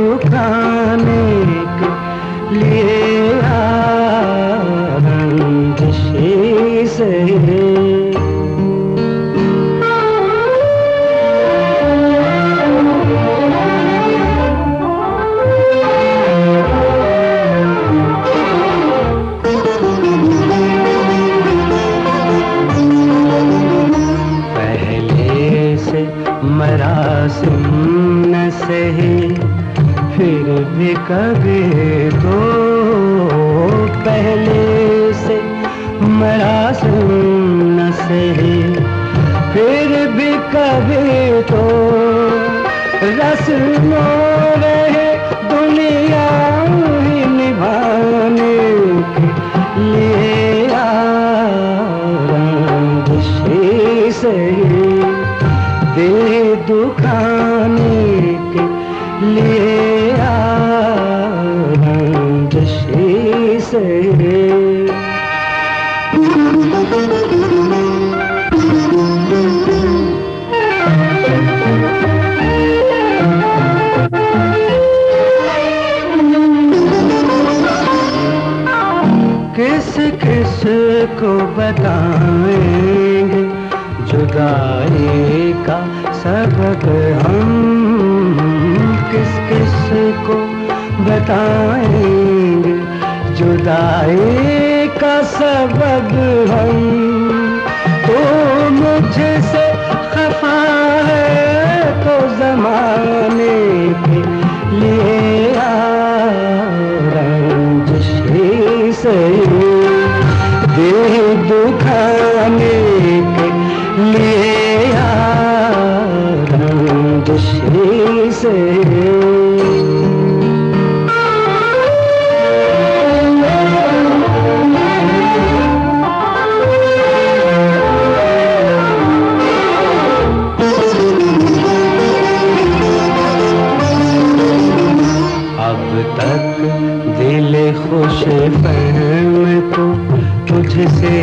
दिल दुखाने के लिए रंजशी से। भी कभी तो पहले से मरासिम न सही। फिर भी कभी तो रस्मों रहे दुनिया ही निभाने के लिए रंजशी से दिल दुखाने से। किस किस को बताएँगे जुदाई का सबक हम? किस किस को बताएँगे जुदाई का सबब हम अब तक दिल खुश फहम को तुझसे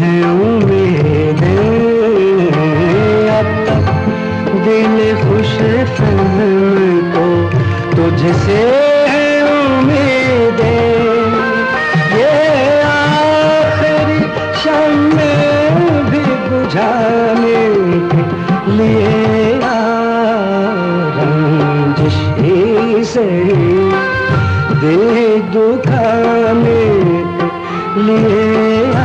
है उम्मीद। अब तक दिल खुश फहम को तुझसे है उम्मीद। ये आखिरी शम भी बुझाने के लिए रंजशी से दिल दुखाने लिए